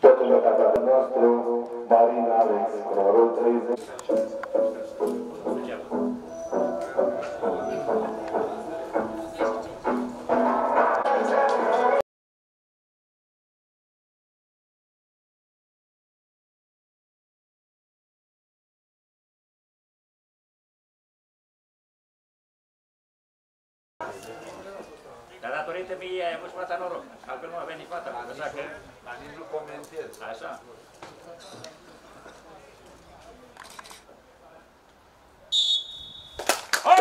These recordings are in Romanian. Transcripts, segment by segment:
Tot în localitatea noastră, Marina Alex, cu numărul 30. Dar datorită mie ai avut și fata noroc. Altfel nu a venit fata. Așa că... Dar nici nu comentez. Așa.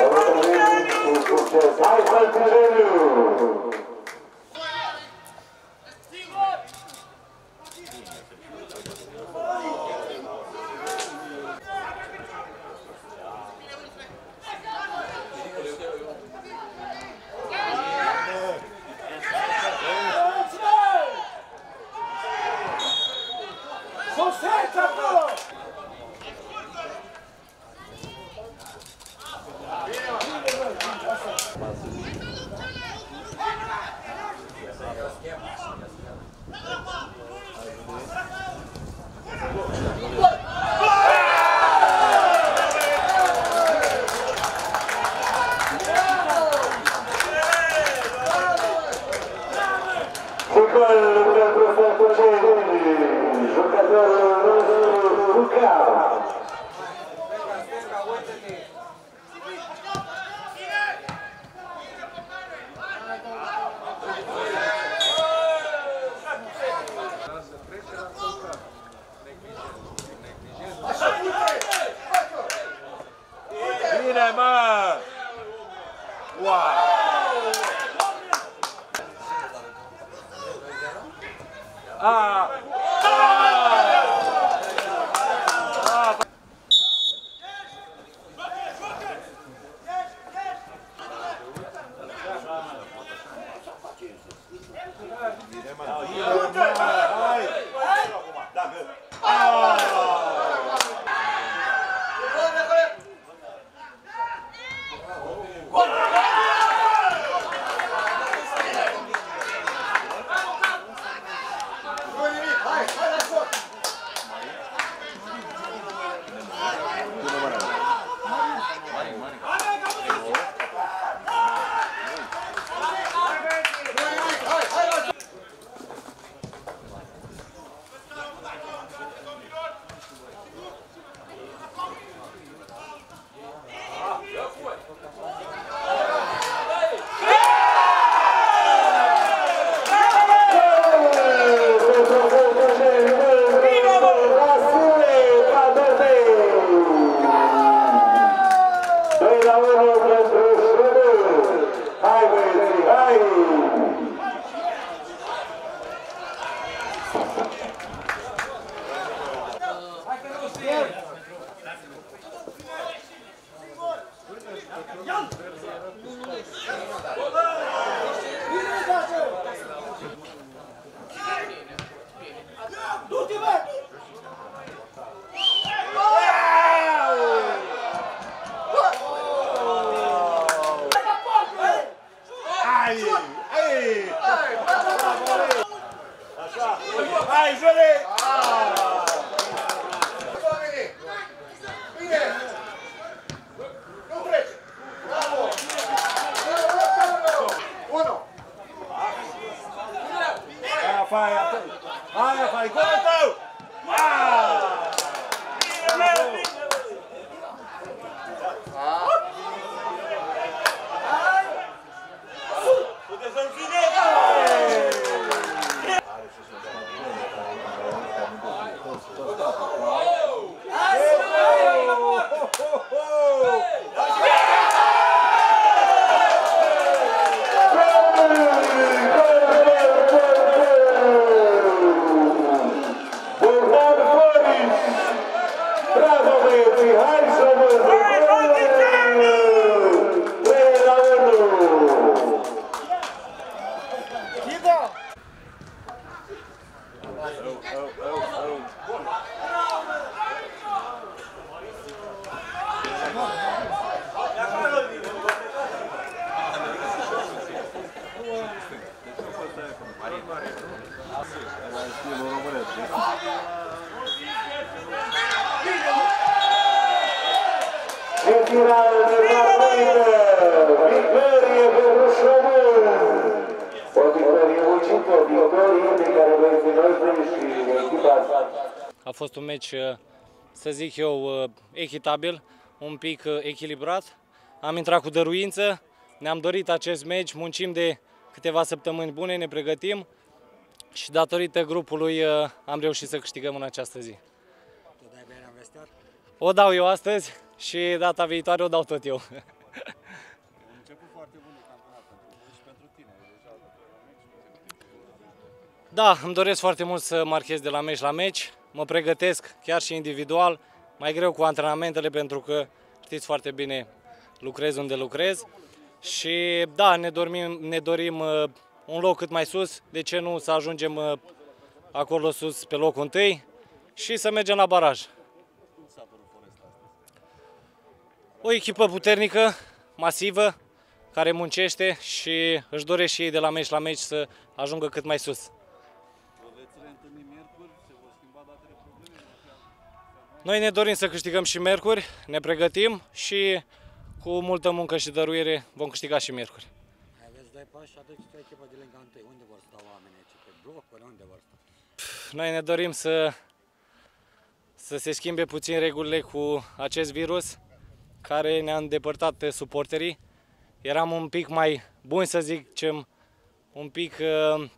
Mulțumim cu succes! Hai, Făltăreniu! Ai! Ai! Așa! Hai, Și finalul de partidă, victorie pentru Șomân. O victorie ucită, victorie pe care băieții noștri și echipa A fost un meci, uh, să zic eu, uh, echitabil, un pic uh, echilibrat. Am intrat cu dăruință, ne-am dorit acest meci, muncim de câteva săptămâni bune, ne pregătim și datorită grupului am reușit să câștigăm în această zi. Tu dai berea în vestiar? O dau eu astăzi și data viitoare o dau tot eu. Da, îmi doresc foarte mult să marchez de la meci la meci. Mă pregătesc chiar și individual, mai greu cu antrenamentele pentru că știți foarte bine lucrez unde lucrez. Și da, ne dorim, ne dorim uh, un loc cât mai sus, de ce nu să ajungem uh, acolo sus pe locul întâi și să mergem la baraj. O echipă puternică, masivă, care muncește și își dorește și ei de la meci la meci să ajungă cât mai sus. Noi ne dorim să câștigăm și miercuri, ne pregătim și cu multă muncă și dăruire vom câștiga și miercuri. Mai aveți doi pași și aduceți o echipă de lângă întâi. Unde vor sta oamenii aici? Pe bloc? Până unde vor sta? Noi ne dorim să, să se schimbe puțin regulile cu acest virus care ne-a îndepărtat suporterii. Eram un pic mai buni, să zicem, un pic uh,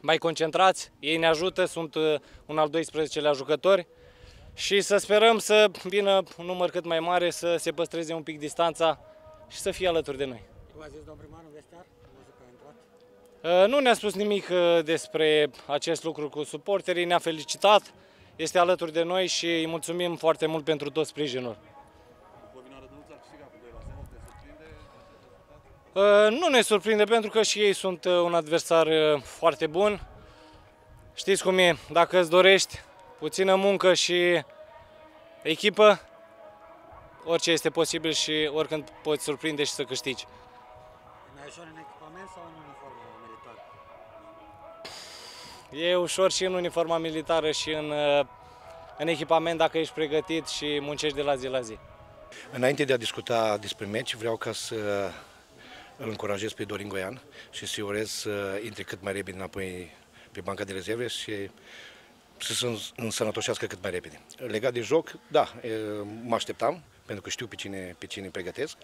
mai concentrați. Ei ne ajută, sunt uh, un al 12-lea jucători și să sperăm să vină un număr cât mai mare, să se păstreze un pic distanța și să fie alături de noi. Tu a zis domn primarul în vestiar? Am văzut că a intrat. Uh, Nu ne-a spus nimic uh, despre acest lucru cu suporterii, ne-a felicitat, este alături de noi și îi mulțumim foarte mult pentru tot sprijinul. Nu ne surprinde pentru că și ei sunt uh, un adversar uh, foarte bun. Știți cum e, dacă îți dorești puțină muncă și echipă, orice este posibil și oricând poți surprinde și să câștigi. E mai ușor în echipament sau în uniformă militară? E ușor și în uniforma militară și în, uh, în echipament dacă ești pregătit și muncești de la zi la zi. Înainte de a discuta despre meci, vreau ca să îl încurajez pe Dorin Goian și să-i urez să intre cât mai repede înapoi pe banca de rezerve și să se însănătoșească cât mai repede. Legat de joc, da, e, mă așteptam, pentru că știu pe cine, pe cine pregătesc.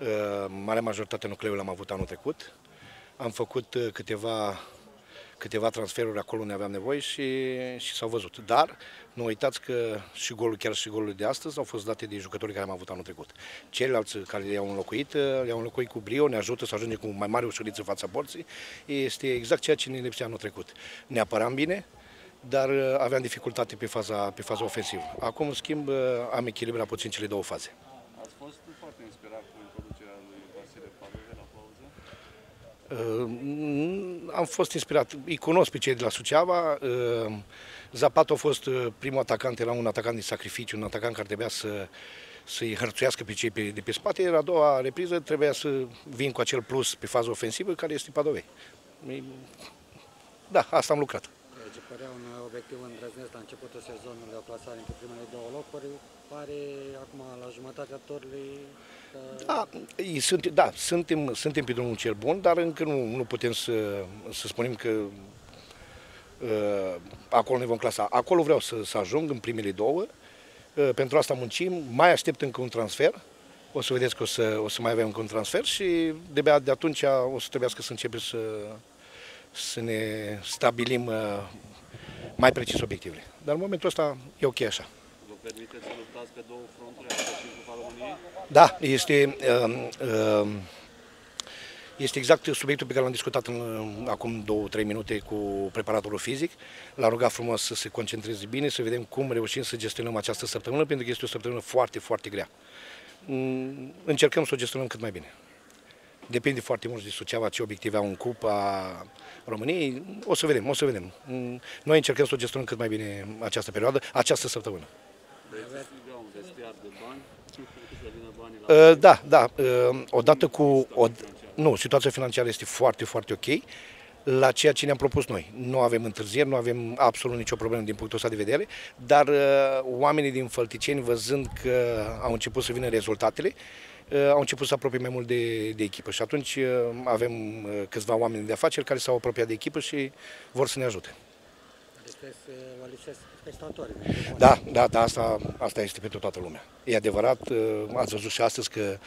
E, Marea majoritate nucleul am avut anul trecut. Am făcut e, câteva câteva transferuri acolo unde aveam nevoie și, și s-au văzut. Dar nu uitați că și golul, chiar și golul de astăzi au fost date de jucătorii care am avut anul trecut. Ceilalți care le-au înlocuit, le-au înlocuit cu brio, ne ajută să ajungem cu mai mare ușurință în fața porții. Este exact ceea ce ne lipsea anul trecut. Ne apăram bine, dar uh, aveam dificultate pe faza, pe faza ofensivă. Acum, în schimb, uh, am echilibrat puțin cele două faze. Ați fost foarte inspirat cu introducerea lui Vasile Padove la pauză? Uh, Am fost inspirat, îi cunosc pe cei de la Suceava. uh, Zapato a fost uh, primul atacant, era un atacant de sacrificiu, un atacant care trebuia să să-i hărțuiască pe cei pe- de pe spate, iar a doua repriză trebuia să vin cu acel plus pe fază ofensivă, care este Padovei. E- Da, asta am lucrat. Ce părea un obiectiv îndrăznesc la începutul sezonului, o plasare între primele două locuri, pare acum la jumătatea turului că Da, ei sunt, da suntem, suntem pe drumul cel bun, dar încă nu, nu putem să, să spunem că uh, acolo ne vom clasa. Acolo vreau să, să ajung în primele două. Uh, pentru asta muncim. Mai aștept încă un transfer. O să vedeți că o să, o să mai avem încă un transfer și de de atunci o să trebuiască să începem să, să ne stabilim uh, mai precis obiectivele. Dar în momentul ăsta e ok așa. Vă permiteți să luptați pe două fronturi, așa și în Cupa României? Da, este, um, um, este exact subiectul pe care l-am discutat în, acum două, trei minute cu preparatorul fizic. L-am rugat frumos să se concentreze bine, să vedem cum reușim să gestionăm această săptămână, pentru că este o săptămână foarte, foarte grea. Mm, Încercăm să o gestionăm cât mai bine. Depinde foarte mult de Suceava ce obiective au în Cupa României. O să vedem, o să vedem. Mm, Noi încercăm să o gestionăm cât mai bine această perioadă, această săptămână. Veți striga un vestiar de bani, să vină banii la... Uh, Da, da. uh, Odată cu... O, nu, situația financiară este foarte, foarte ok. la ceea ce ne-am propus noi. Nu avem întârzieri, nu avem absolut nicio problemă din punctul ăsta de vedere, dar uh, oamenii din Fălticeni, văzând că au început să vină rezultatele, uh, au început să apropie mai mult de, de echipă și atunci uh, avem uh, câțiva oameni de afaceri care s-au apropiat de echipă și vor să ne ajute. Despre vă lipsesc spectatori. Da, da, da, asta, asta este pentru toată lumea. E adevărat, uh, ați văzut și astăzi că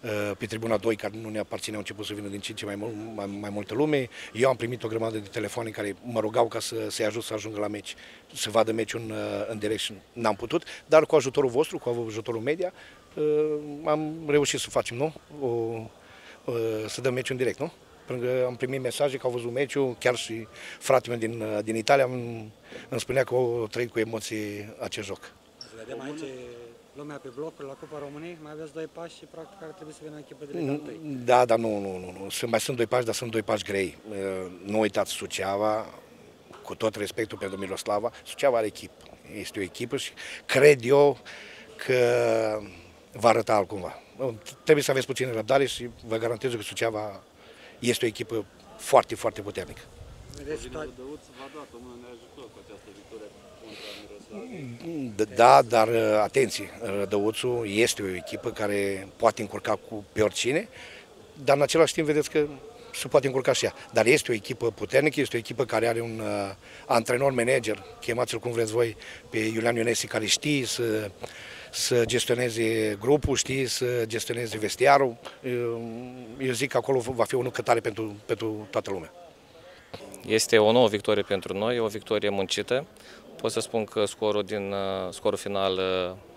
uh, pe tribuna 2, care nu ne aparține, au început să vină din ce în ce mai, mult, mai, mai multă lume. Eu am primit o grămadă de telefoane care mă rugau ca să, să-i ajut să ajungă la meci, să vadă meciul în, uh, în direct și n-am putut, dar cu ajutorul vostru, cu ajutorul media, am reușit să facem, nu? O, să dăm meciul în direct, nu? Pentru că am primit mesaje că au văzut meciul, chiar și fratele meu din, din Italia îmi, îmi spunea că au trăit cu emoții acest joc. Să vedem aici lumea pe blocuri la Cupa României, mai aveți doi pași și practic ar trebui să vină echipă direct întâi. Da, dar nu, nu, nu, nu. Sunt, mai sunt doi pași, dar sunt doi pași grei. Nu uitați Suceava, cu tot respectul pentru Miroslava, Suceava are echipă. Este o echipă și cred eu că va arăta altcumva. Trebuie să aveți puțină răbdare și vă garantez că Suceava este o echipă foarte, foarte puternică. Da, dar atenție, Rădăuțul este o echipă care poate încurca cu pe oricine, dar în același timp vedeți că se poate încurca și ea. Dar este o echipă puternică, este o echipă care are un uh, antrenor manager, chemați-l cum vreți voi, pe Iulian Ionesi, care știe să, să gestioneze grupul, știe să gestioneze vestiarul. Eu zic că acolo va fi o nucătare pentru, pentru toată lumea. Este o nouă victorie pentru noi, o victorie muncită. Pot să spun că scorul, din, scorul final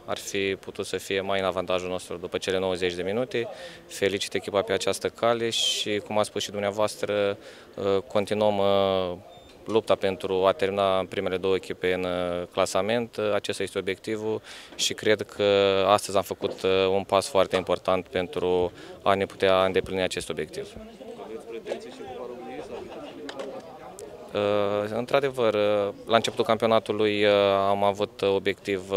ar fi putut să fie mai în avantajul nostru după cele 90 de minute. Felicit echipa pe această cale și, cum a spus și dumneavoastră, continuăm lupta pentru a termina primele două echipe în clasament. Acesta este obiectivul și cred că astăzi am făcut un pas foarte important pentru a ne putea îndeplini acest obiectiv. Într-adevăr, la începutul campionatului am avut obiectiv,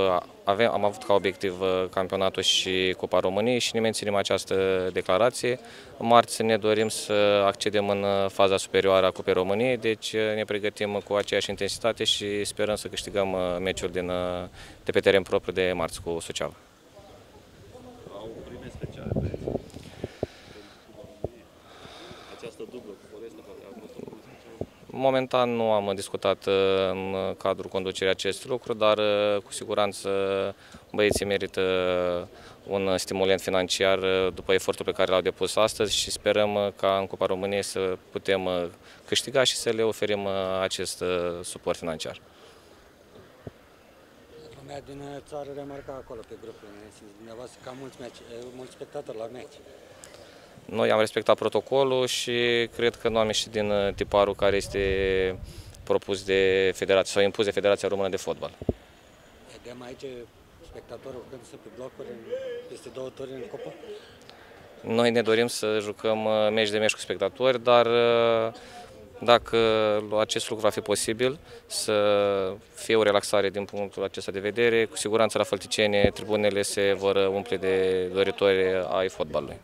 avem, am avut ca obiectiv campionatul și Cupa României și ne menținem această declarație. În marți ne dorim să accedem în faza superioară a Cupei României, deci ne pregătim cu aceeași intensitate și sperăm să câștigăm meciul din, de pe teren propriu de marți cu Suceava. Au prime speciale pe această dublă cu Florescu, care a fost Momentan nu am discutat uh, în cadrul conducerii acest lucru, dar uh, cu siguranță băieții merită un stimulant financiar uh, după efortul pe care l-au depus astăzi și sperăm ca în Cupa României să putem câștiga și să le oferim acest suport financiar. Lumea din țară remarca acolo pe grupul dumneavoastră ca mulți, meci, mulți spectatori la meci. Noi am respectat protocolul și cred că nu am ieșit din uh, tiparul care este propus de federație sau impus de Federația Română de Fotbal. Vedem aici spectatorul când sunt pe blocuri peste două turi în cupă? Noi ne dorim să jucăm uh, meci de meci cu spectatori, dar uh, dacă acest lucru va fi posibil, să fie o relaxare din punctul acesta de vedere, cu siguranță la Fălticene tribunele se vor umple de doritori ai fotbalului.